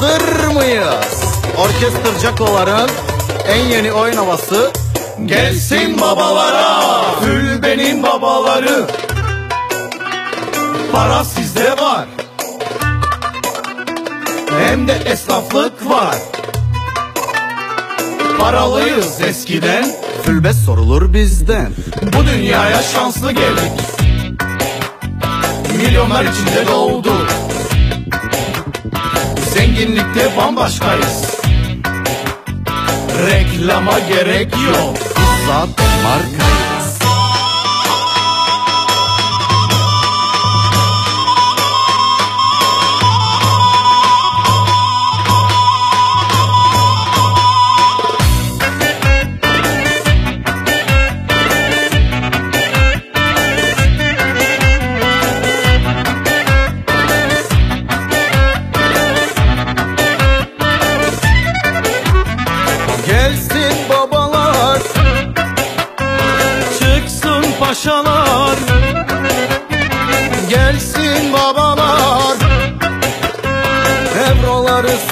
Hazır mıyız? Orkestracakların en yeni oyun havası. Gelsin babalara Fülbenin babaları. Para sizde var. Hem de esnaflık var. Paralıyız eskiden Fülbe sorulur bizden. Bu dünyaya şanslı geldik Milyonlar içinde doğduk Zenginlikte bambaşkayız. Reklama gerek yok. Zat markayız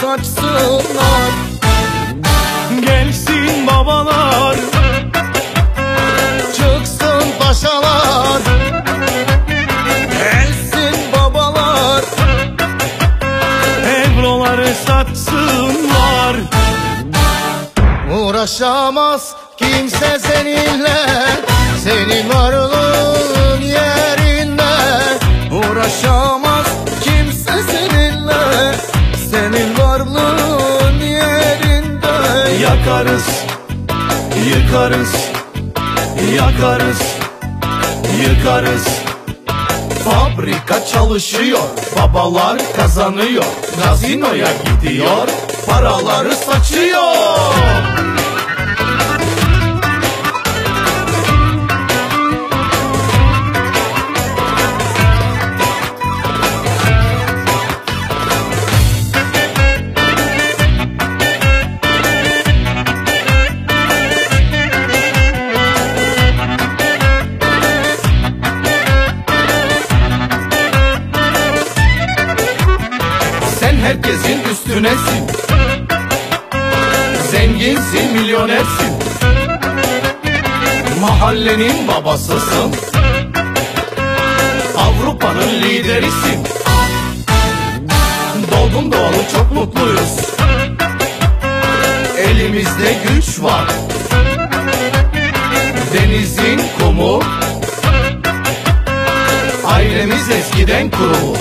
saçsınlar. Gelsin babalar Çıksın paşalar. Gelsin babalar Evroları satsınlar. Uğraşamaz kimse seninle Senin varlığın yerinde Yakarız, yıkarız Yakarız, yıkarız. Fabrika çalışıyor, babalar kazanıyor. Gazinoya gidiyor, paraları saçıyor herkesin üstünesin. Zenginsin, milyonersin. Mahallenin babasısın. Avrupa'nın liderisin. Doğdun doğalı çok mutluyuz. Elimizde güç var. Denizin kumu. Ailemiz eskiden kurulu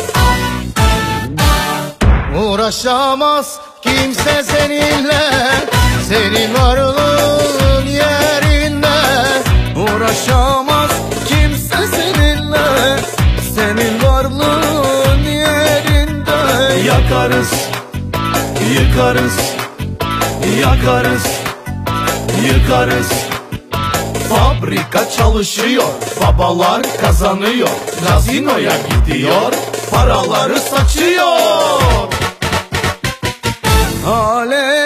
Uğraşamaz kimse seninle. Senin varlığın yerinde. Uğraşamaz kimse seninle. Senin varlığın yerinde. Yakarız, yıkarız Yakarız, yıkarız. Fabrika çalışıyor, babalar kazanıyor. Gazinoya gidiyor, paraları saçıyor Hallelujah.